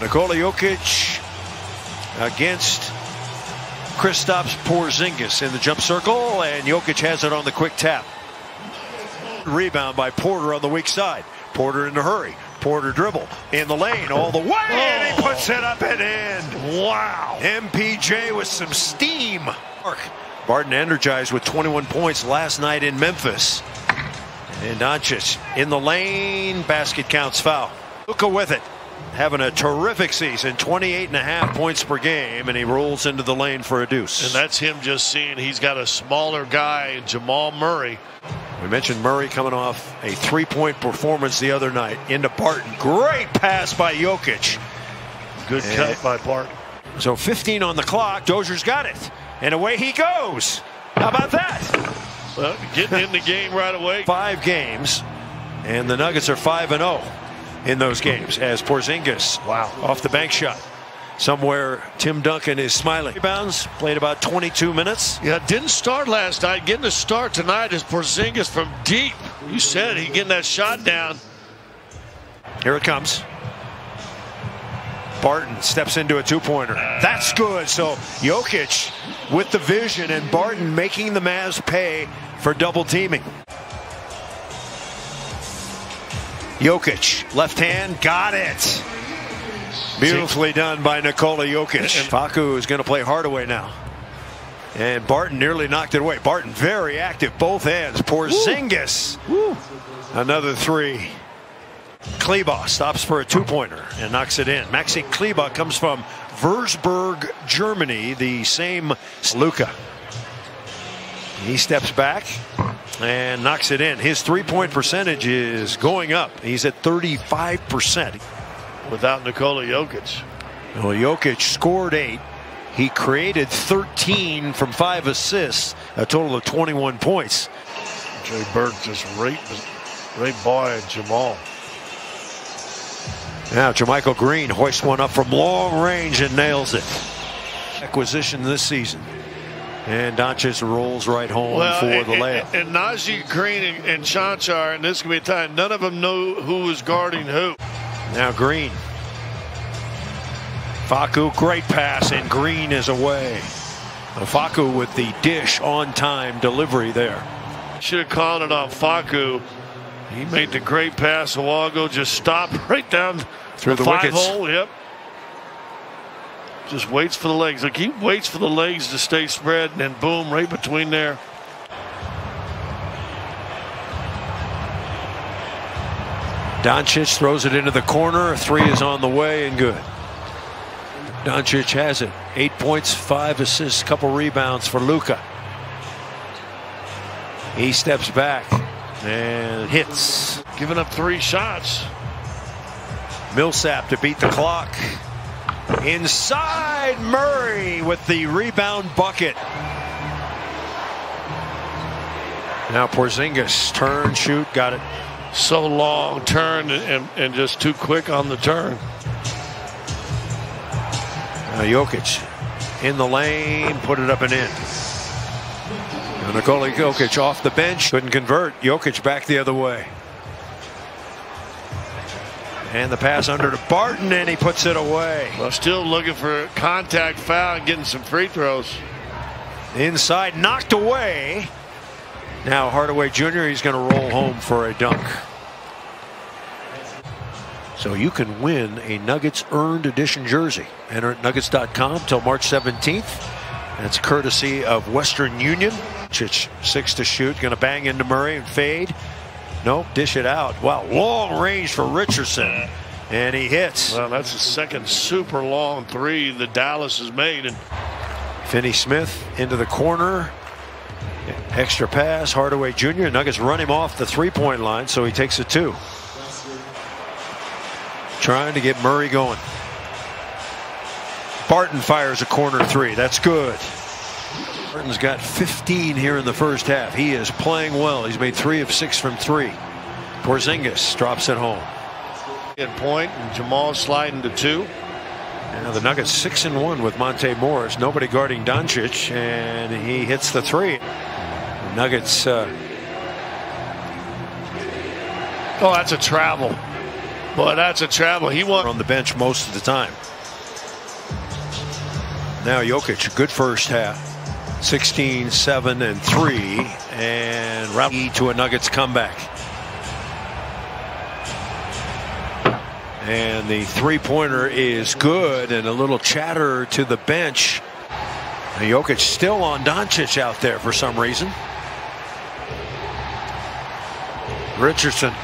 Nikola Jokic against Kristaps Porzingis in the jump circle, and Jokic has it on the quick tap. Rebound by Porter on the weak side. Porter in a hurry. Porter dribble in the lane all the way, oh. and he puts it up and in. Wow. MPJ with some steam. Barton energized with 21 points last night in Memphis. And Doncic in the lane. Basket counts foul. Luka with it. Having a terrific season, 28 and a half points per game, and he rolls into the lane for a deuce. And that's him just seeing he's got a smaller guy, Jamal Murray. We mentioned Murray coming off a three-point performance the other night into Barton. Great pass by Jokic. Good and cut by Barton. So 15 on the clock. Dozier's got it. And away he goes. How about that? Well, getting in the game right away. Five games, and the Nuggets are 5 and 0 in those games as Porzingis wow. off the bank shot. Somewhere Tim Duncan is smiling. Rebounds, played about 22 minutes. Yeah, didn't start last night. Getting to start tonight is Porzingis from deep. You said he getting that shot down. Here it comes. Barton steps into a two-pointer. That's good. So Jokic with the vision and Barton making the Mavs pay for double teaming. Jokic, left hand, got it. Beautifully done by Nikola Jokic. Facu is going to play Hardaway now. And Barton nearly knocked it away. Barton very active, both ends. Porzingis. Woo. Another three. Kleber stops for a two-pointer and knocks it in. Maxi Kleber comes from Würzburg, Germany, the same Luka. He steps back and knocks it in. His three-point percentage is going up. He's at 35%. Without Nikola Jokic. Well, Jokic scored eight. He created 13 from five assists, a total of 21 points. Jay Burke just raped, raped boy Jamal. Now JaMychal Green hoists one up from long range and nails it. Acquisition this season. And Doncic rolls right home well, for and, the layup. And, and Naji Green and, and Chanchar, and this can be a time, none of them know who is guarding who. Now Green. Facu, great pass, and Green is away. Facu with the dish on time delivery there. Should have called it on Facu. He made the great pass a while ago, just stopped right down through the, the five wickets. hole. Yep. Just waits for the legs. Like he waits for the legs to stay spread, and then boom, right between there. Doncic throws it into the corner. Three is on the way and good. Doncic has it. Eight points, five assists, couple rebounds for Luka. He steps back and hits. Giving up three shots. Millsap to beat the clock. Inside Murray with the rebound bucket. Now Porzingis turn, shoot, got it. So long, turn, and, and just too quick on the turn. Now Jokic in the lane, put it up and in. Now Nikola Jokic off the bench, couldn't convert. Jokic back the other way. And the pass under to Barton, and he puts it away. Well, still looking for contact foul and getting some free throws. Inside, knocked away. Now Hardaway Jr. He's going to roll home for a dunk. So you can win a Nuggets earned edition jersey. Enter at nuggets.com till March 17th. That's courtesy of Western Union. Chich six to shoot, going to bang into Murray and fade. Nope, dish it out. Wow, long range for Richardson. And he hits. Well, that's the second super long three that Dallas has made. And Finney Smith into the corner. Extra pass, Hardaway Jr. Nuggets run him off the three-point line, so he takes a two. Trying to get Murray going. Barton fires a corner three. That's good. Barton's got 15 here in the first half. He is playing well. He's made three of six from three. Porzingis drops it home. At point, and Jamal sliding to two. Now the Nuggets six and one with Monte Morris. Nobody guarding Doncic, and he hits the three. The Nuggets. Uh... oh, that's a travel. Boy, that's a travel. He won on the bench most of the time. Now Jokic, good first half. 16, 7, and 3, and route to a Nuggets comeback. And the three pointer is good, and a little chatter to the bench. And Jokic still on Doncic out there for some reason. Richardson,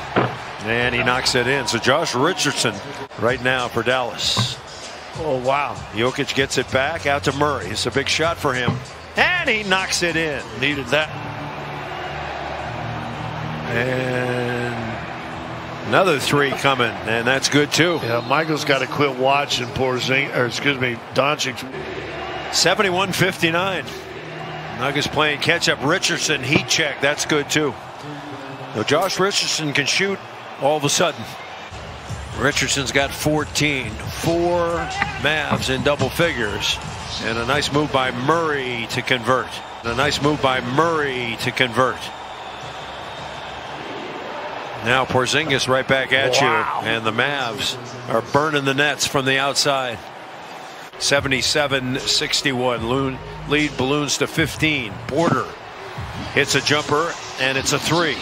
and he knocks it in. So Josh Richardson right now for Dallas. Oh, wow. Jokic gets it back out to Murray. It's a big shot for him. And he knocks it in. Needed that. And another three coming, and that's good too. Yeah, Michael's got to quit watching Porzing, or excuse me, Doncic. 71-59. Nuggets playing catch up. Richardson heat check. That's good too. So Josh Richardson can shoot all of a sudden. Richardson's got 14. Four Mavs in double figures. And a nice move by Murray to convert. And a nice move by Murray to convert. Now Porzingis right back at wow. you. And the Mavs are burning the nets from the outside. 77-61. Lead balloons to 15. Porter hits a jumper, and it's a three.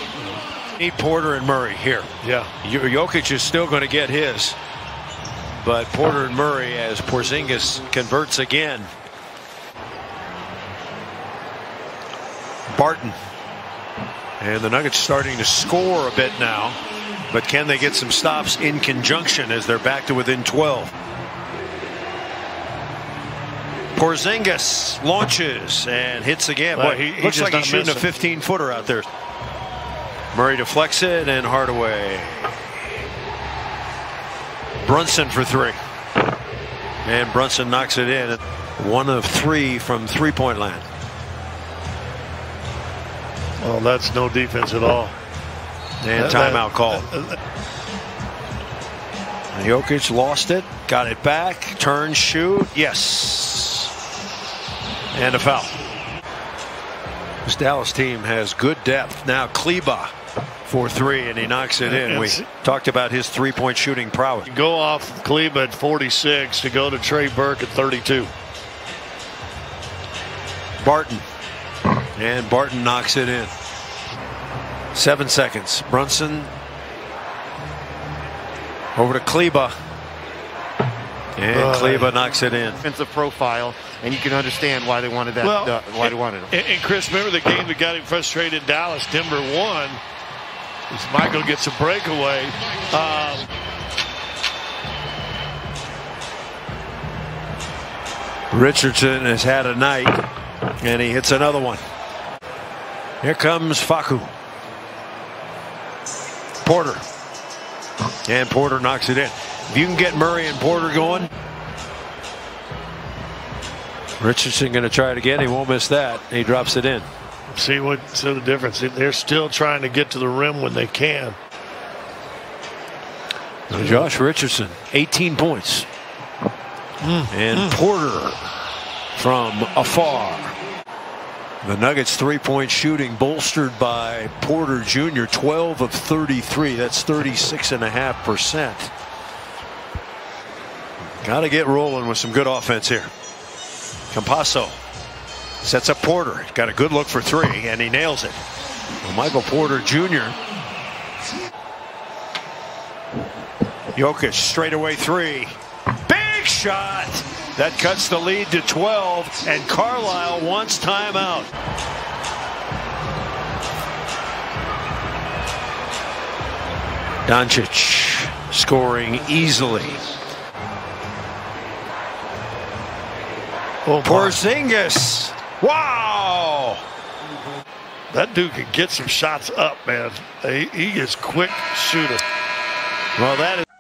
Need Porter and Murray here. Yeah. Jokic is still going to get his. But Porter and Murray as Porzingis converts again. Barton. And the Nuggets starting to score a bit now. But can they get some stops in conjunction as they're back to within 12? Porzingis launches and hits again. Boy, he, he looks like he's shooting missing. a 15 footer out there. Murray deflects it and Hardaway. Brunson for three. And Brunson knocks it in. One of three from three point land. Well, that's no defense at all. And timeout called. Jokic lost it, got it back, turn, shoot, yes. And a foul. This Dallas team has good depth. Now Kleber for three, and he knocks it in. We talked about his three-point shooting prowess. Go off Cleveland at 46 to go to Trey Burke at 32. Barton. And Barton knocks it in. Seven seconds. Brunson over to Kleber. And Right. Kleber knocks it in. defensive profile, and you can understand why they wanted that. Well, uh, why they wanted him. And, and Chris, remember the game that got him frustrated in Dallas? Denver won. As Michael gets a breakaway. Um, Richardson has had a night, and he hits another one. Here comes Facu. Porter. And Porter knocks it in. If you can get Murray and Porter going, Richardson going to try it again. He won't miss that. He drops it in. See what see the difference. They're still trying to get to the rim when they can. Now Josh Richardson, 18 points. Mm-hmm. And Porter from afar. The Nuggets three-point shooting bolstered by Porter Jr. 12 of 33. That's 36.5%. Got to get rolling with some good offense here. Campazzo sets up Porter. Got a good look for three, and he nails it. Well, Michael Porter Jr. Jokic straightaway three. Big shot. That cuts the lead to 12, and Carlisle wants timeout. Doncic scoring easily. Oh, Porzingis. Wow. that dude can get some shots up, man. He, he is quick shooter. Well, that is.